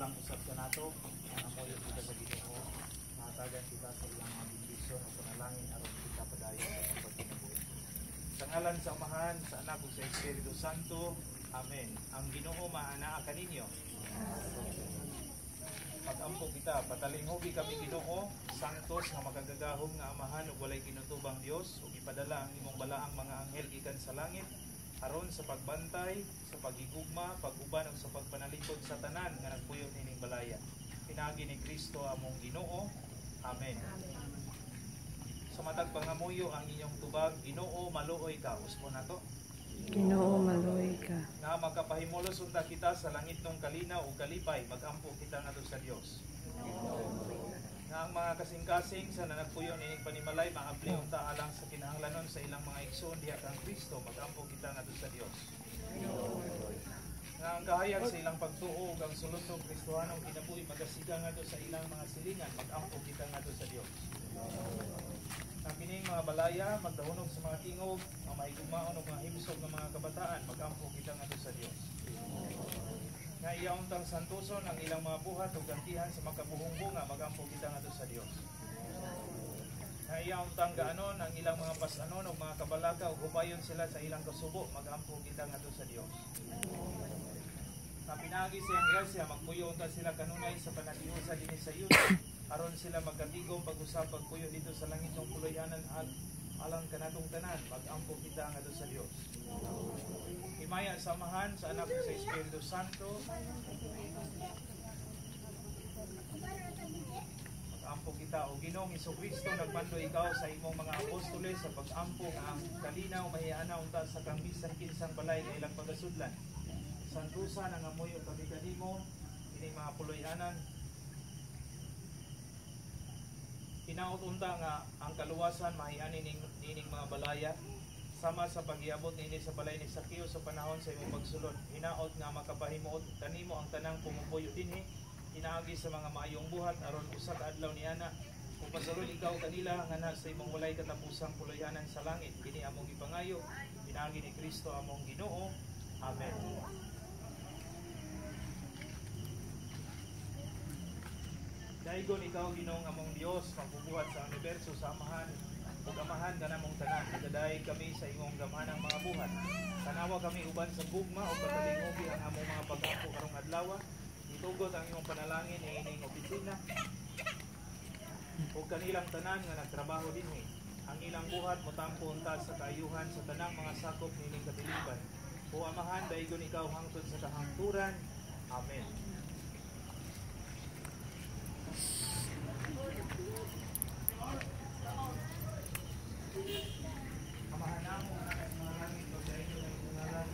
alang usap ka nato, namoyo kita sa Ginoo, mahatagan kita sa ilang mga bendisyon o panalangin aron kita padayon sa pagkinabuhi. Sa ngalan sa Amahan, sa Anak ug sa Espiritu Santo, Amen. Ang Ginoo maanaa kaninyo. Pag-ampo kita, patalinghogi kami Ginoo, santos nga makagagahom nga amahan ug walay kinutubang Dios ug ipadala ang imong balaang mga anghel gikan sa langit aron sa pagbantay, sa pagigugma, pag-uban sa pagpanalipod sa tanan nga nagpuyo nining balaya. Pinagi ni Kristo among Ginoo. Amen. Sa matag pangamuyo ang inyong tubag, Ginoo maluoy ka. Uspo na to. Ginoo maloy ka. nga magkapahimulos unta kita sa langit ng kalinaw o kalipay, magampo kita nga sa Dios. Nga ang mga kasing-kasing sa nanagpuyo nining panimalay, maabli unta alang sa kinahanglanon sa ilang mga igsoon diha kang Kristo, magampo kita nga sa Dios. Nga ang kahayag sa ilang pagtuo ug ang sulod ng Kristohanong kinabuhi magasiga nga sa ilang mga silingan, magampo kita nga sa Dios. Ang kining mga balaya, magdahunog sa mga tingog, ang maigugmaon o mga himsog ng mga kabataan, magampo kita nga sa Dios. Nga iyaon tang santuson ang ilang mga buhat o gantihan sa makabuhong bunga, magampo kita nga sa Dios. Nga iyaon tang gaanon ang ilang mga pasanon o mga kabalaka o hupayon sila sa ilang kasubo, magampo kita nga sa Dios. Sa pinagi siyang grasya, magpuyo unta sila kanunay sa panatiusa din sa yuta, aron sila magkatigong pag-usap pagpuyo dito sa langit ng puloyanan at alang kanatong tanan, magampo kita nga sa Dios. Himaya samahan sa anak sa Espiritu Santo. Magampo kita o Ginoong Kristo nagpando ikaw sa imong mga apostoles sa pag-ampo nga ang kalinaw mahiyana unta sa kambisan kinsang balay nga ilang pagasudlan. Santusa nga amoy o kabiganimo ining mga puloyanan Hinaot unta nga ang kaluwasan mahiani ning nining mga balaya sama sa pagiabot nini sa balay ni Sakeo sa panahon sa imong pagsulod. Hinaot nga makapahimuot kanimo ang tanang pumupuyo dinhi inaagi sa mga maayong buhat aron usa ka adlaw ni ana. Kung pasulod ikaw kanila nga na sa imong walay katapusang puloyanan sa langit kini among ipangayo. Inaagi ni Kristo among Ginoo. Amen. Daigon ikaw Ginoong among Dios magbubuhat sa universo sa amahan ug amahan ka namong tanan. Nagaday kami sa imong gamhanang mga buhat. Tanawa kami uban sa gugma o pagkalingogi ang among mga pag-apo karong adlaw itugot ang imong panalangin ni ining opisina. Ug kanilang tanan nga nagtrabaho dinhi ang ilang buhat motampo unta sa kaayuhan sa tanang mga sakop nining katiliban o amahan daigon ikaw hangtod sa kahangturan. Amen. Amahan namo nga ang mga langit pagdayo ng ngalan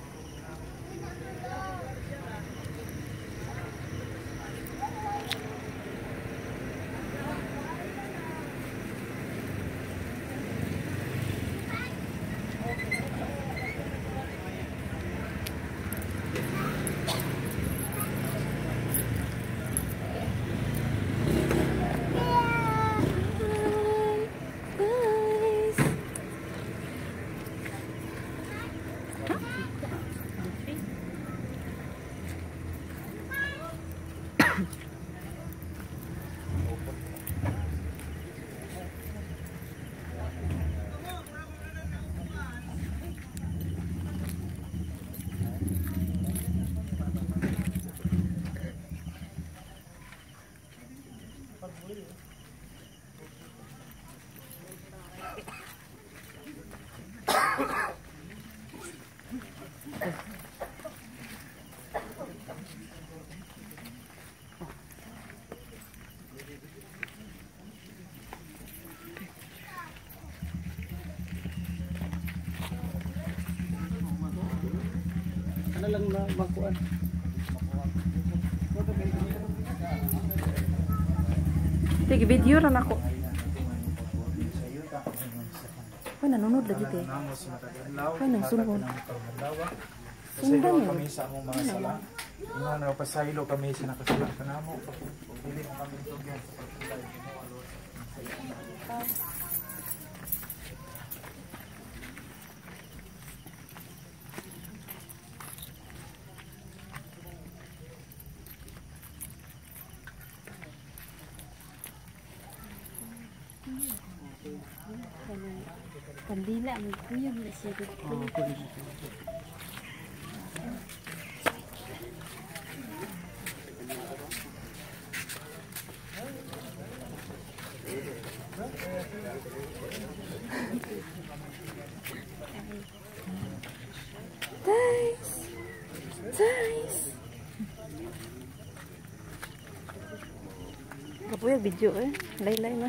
Ano lang na bakuan. Sige, video ran ako. Ay, nanonood lagi te. Ay, nang sunod. Sundan eh. kami sa among mga sala. Na pasaylo kami sa nakasala ka namo. Dili mo kami tugyan Thanks. Thanks. với bị dưỡi lấy lấy mà